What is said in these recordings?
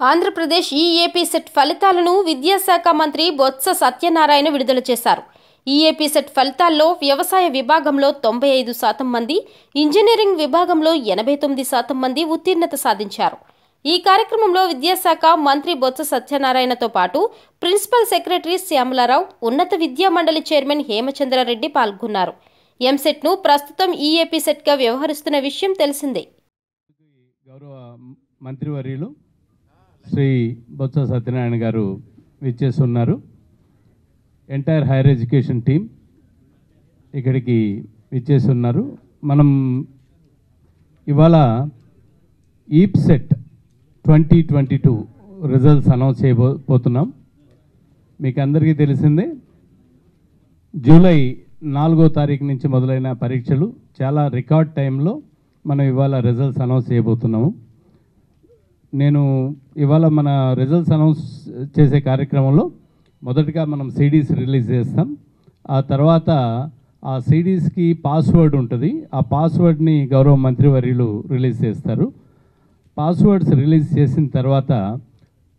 Andhra Pradesh EAP set ఫలితాలను విద్యాశాఖ మంత్రి బొత్స సత్యనారాయణ విడుదల చేశారు. ఈఏపీ సెట్ ఫలితాల్లో వ్యవసాయ విభాగంలో తొంభై ఐదు శాతం మంది ఇంజనీరింగ్ విభాగంలో ఎనభై తొమ్మిది శాతం మంది ఉత్తీర్ణత సాధించారు. ఈ కార్యక్రమంలో విద్యాశాఖ మంత్రి బొత్స సత్యనారాయణతో పాటు ప్రిన్సిపల్ సెక్రటరీ శ్యామలారావు ఉన్నత విద్యా మండలి చైర్మన్ హేమచంద్రారెడ్డి పాల్గొన్నారు. ఎంసెట్ను ప్రస్తుతం ఈఏపీ సెట్గా వ్యవహరిస్తున్న విషయం తెలిసిందే. గౌరవ మంత్రివర్యులు శ్రీ బొత్స సత్యనారాయణ గారు విచ్చేస్తున్నారు. ఎంటైర్ హైయర్ ఎడ్యుకేషన్ టీం ఇక్కడికి విచ్చేస్తున్నారు. మనం ఇవాళ EAPCET twenty twenty two results announce చేయబోతున్నాం. మీకు అందరికీ తెలిసిందే జూలై నాలుగో తారీఖు నుంచి మొదలైన పరీక్షలు చాలా రికార్డ్ టైంలో మనం ఇవాళ రిజల్ట్స్ అనౌన్స్ చేయబోతున్నాము. నేను ఇవాళ మన రిజల్ట్స్ అనౌన్స్ చేసే కార్యక్రమంలో మొదటగా మనం సిడీస్ రిలీజ్ చేస్తాం. ఆ తర్వాత ఆ సిడీస్కి పాస్వర్డ్ ఉంటుంది. ఆ పాస్వర్డ్ని గౌరవ మంత్రివర్యులు రిలీజ్ చేస్తారు. పాస్వర్డ్స్ రిలీజ్ చేసిన తర్వాత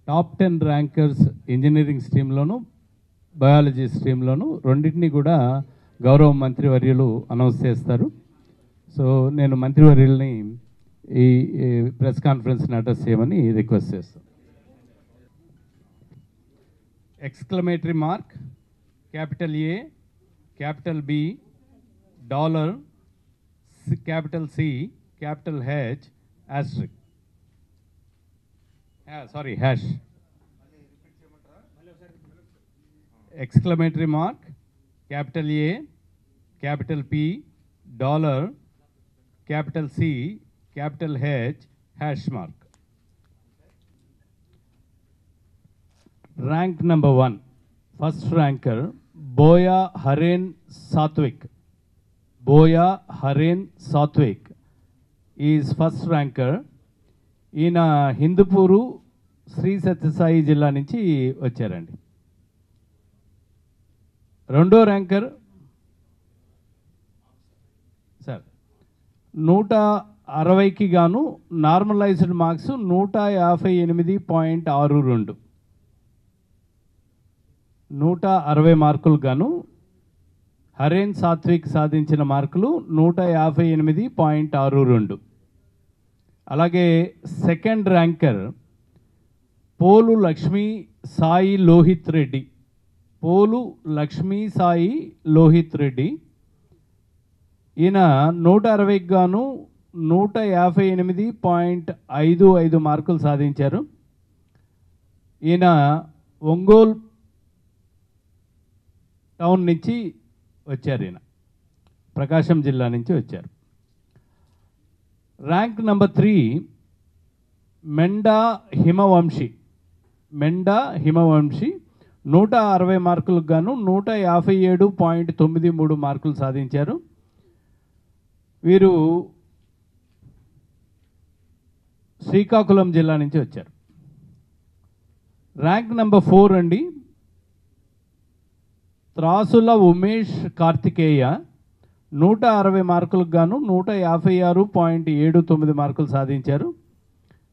టాప్ టెన్ ర్యాంకర్స్ ఇంజనీరింగ్ స్ట్రీమ్లోను బయాలజీ స్ట్రీమ్లోను రెండింటినీ కూడా గౌరవ మంత్రివర్యులు అనౌన్స్ చేస్తారు. సో నేను మంత్రివర్యుల్ని ఈ ఈ ప్రెస్ కాన్ఫరెన్స్ని అడ్రస్ చేయమని రిక్వెస్ట్ చేస్తాను exclamatory mark capital A capital B dollar capital C capital H asterisk sorry hash exclamatory mark capital A capital P dollar capital C capital H hash mark. Rank number one first ranker Boya Haren Sathvik Boya Haren Sathvik is first ranker ఈయన హిందూపూరు శ్రీ సత్యసాయి జిల్లా నుంచి వచ్చారండి. రెండో ranker sir నూట అరవైకి గాను normalised marks నూట యాభై ఎనిమిది పాయింట్ ఆరు రెండు. నూట అరవై మార్కులు గాను హరేన్ సాత్విక్ సాధించిన మార్కులు నూట యాభై ఎనిమిది పాయింట్ ఆరు రెండు. అలాగే సెకండ్ ర్యాంకర్ పోలు లక్ష్మీ సాయి లోహిత్ రెడ్డి. పోలు లక్ష్మీ సాయి లోహిత్ రెడ్డి. ఈయన నూట అరవైకి గాను నూట యాభై ఎనిమిది పాయింట్ ఐదు ఐదు మార్కులు సాధించారు. ఈయన ఒంగోలు టౌన్ నుంచి వచ్చారు ఈయన. ప్రకాశం జిల్లా నుంచి వచ్చారు. Rank number three Menda Himavamshi. Menda Himavamshi నూట అరవై మార్కులకు గాను నూట యాభై ఏడు పాయింట్ తొమ్మిది మూడు మార్కులు సాధించారు. వీరు శ్రీకాకుళం జిల్లా నుంచి వచ్చారు. ర్యాంక్ నెంబర్ ఫోర్ అండి. త్రాసుల ఉమేష్ కార్తికేయ నూట అరవై మార్కులకు గాను నూట యాభై ఆరు పాయింట్ ఏడు తొమ్మిది మార్కులు సాధించారు.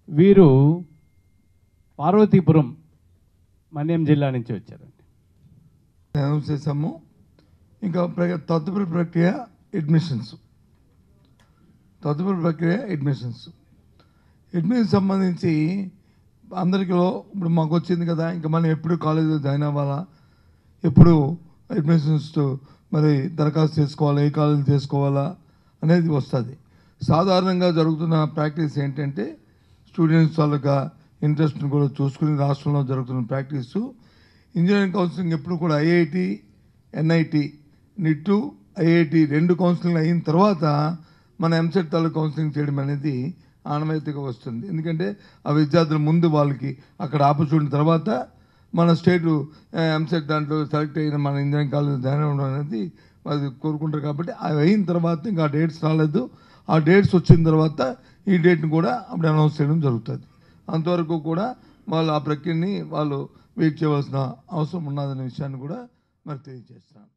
వీరు పార్వతీపురం మన్యం జిల్లా నుంచి వచ్చారండి అనౌన్స్ చేసాము ఇంకా ప్ర- తదుపరి ప్రక్రియ అడ్మిషన్స్. తదుపరి ప్రక్రియ అడ్మిషన్స్. అడ్మిషన్ సంబంధించి అందరికీలో ఇప్పుడు మాకు వచ్చింది కదా ఇంకా మనం ఎప్పుడు కాలేజీలో జాయిన్ అవ్వాలా? ఎప్పుడు అడ్మిషన్స్ మరి దరఖాస్తు చేసుకోవాలా? ఏ కాలేజీ చేసుకోవాలా? అనేది వస్తుంది. సాధారణంగా జరుగుతున్న ప్రాక్టీస్ ఏంటంటే స్టూడెంట్స్ వాళ్ళకి ఇంట్రెస్ట్ని కూడా చూసుకుని రాష్ట్రంలో జరుగుతున్న ప్రాక్టీసు ఇంజనీరింగ్ కౌన్సిలింగ్ ఎప్పుడు కూడా ఐఐటి ఎన్ఐటి నిట్టు ఐఐటి రెండు కౌన్సిలింగ్ అయిన తర్వాత మన ఎంసెట్ తాలూకు కౌన్సిలింగ్ చేయడం అనేది ఆనవాయితీగా వస్తుంది. ఎందుకంటే ఆ విద్యార్థులు ముందు వాళ్ళకి అక్కడ ఆపర్చునిటీ తర్వాత మన స్టేట్ ఎంసెట్ దాంట్లో సెలెక్ట్ అయిన మన ఇంజనీరింగ్ కాలేజ్ జాయిన్ అవ్వడం అనేది అది కోరుకుంటారు కాబట్టి అవి అయిన తర్వాత ఇంకా డేట్స్ రాలేదు. ఆ డేట్స్ వచ్చిన తర్వాత ఈ డేట్ని కూడా అప్పుడు అనౌన్స్ చేయడం జరుగుతుంది. అంతవరకు కూడా వాళ్ళు ఆ ప్రక్రియని వాళ్ళు వెయిట్ చేయవలసిన అవసరం ఉన్నదనే విషయాన్ని కూడా మరి తెలియజేస్తాను